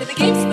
The game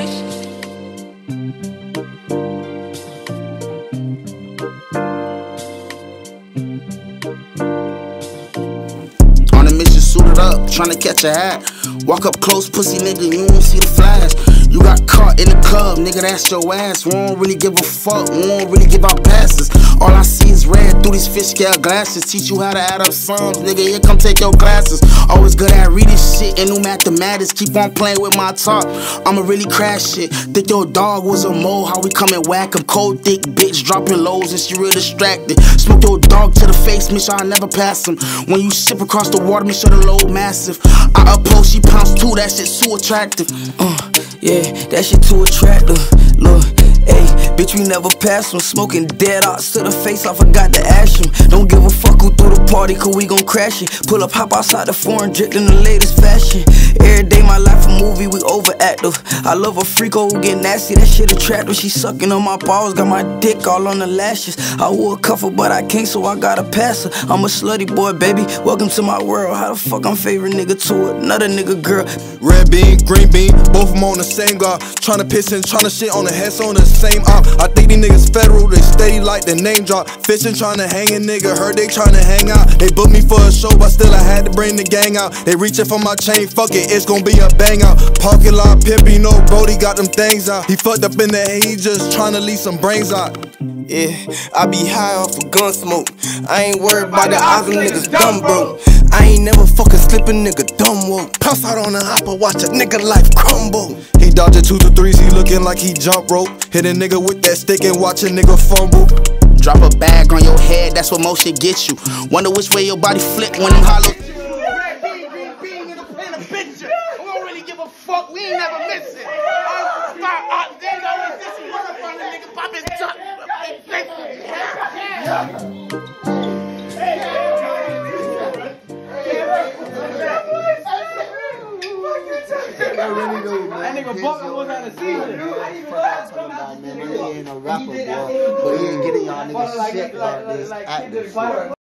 up, tryna catch a hat. Walk up close, pussy nigga, you won't see the flash. You got caught in the club, nigga, that's your ass. We don't really give a fuck, we don't really give out passes. All I see is red through these fish scale glasses. Teach you how to add up sums, nigga, here come take your classes. Always good at reading shit and new mathematics. Keep on playing with my talk, I'ma really crash shit. Think your dog was a mole, how we come and whack him. Cold, thick bitch, dropping lows and she real distracted. Smoke your dog to the face, make sure I never pass him. When you ship across the water, make sure the load massive. I oppose, she pounce too, that shit too attractive. Uh, yeah, that shit too attractive. Look, bitch, we never pass them. Smoking dead ox to the face, I forgot to ask him. Don't give a fuck who threw the party, cause we gon' crash it. Pull up, hop outside the foreign, drip in the latest fashion. Every day, my life a movie, we overactive. I love a freako who get nasty, that shit attractive. She sucking on my balls, got my dick all on the lashes. I would cuff her, but I can't, so I gotta pass her. I'm a slutty boy, baby. Welcome to my world. How the fuck I'm favorite nigga to another nigga girl? Red bean, green bean, both of them on the same guard. Tryna piss and tryna shit on the heads on the same op. I think these niggas federal, they steady like the name drop. Fishing tryna hang a nigga, heard they tryna hang out. They booked me for a show, but still I had to bring the gang out. They reaching for my chain, fuck it, it's gon' be a bang out. Parking lot pimp, you know Brody got them things out. He fucked up in the head, he just tryna leave some brains out. Yeah, I be high off of gun smoke. I ain't worried about the odds, them niggas dumb broke. I ain't never fucking slip a nigga dumb woke. Pass out on the hopper, watch a nigga life crumble. He dodging two to threes, he looking like he jump rope. Hit a nigga with that stick and watch a nigga fumble. Drop a bag on your head, that's what most shit gets you. Wonder which way your body flip when them hollow. Red bean, green bean, in the paint a picture. We don't really give a fuck. We ain't never miss it. Uh, start, uh, there's always this one up on the nigga pop his top. That nigga Bucker was out of season. Man, he ain't no rapper, boy. But he ain't getting y'all niggas shit like this. Act this shit.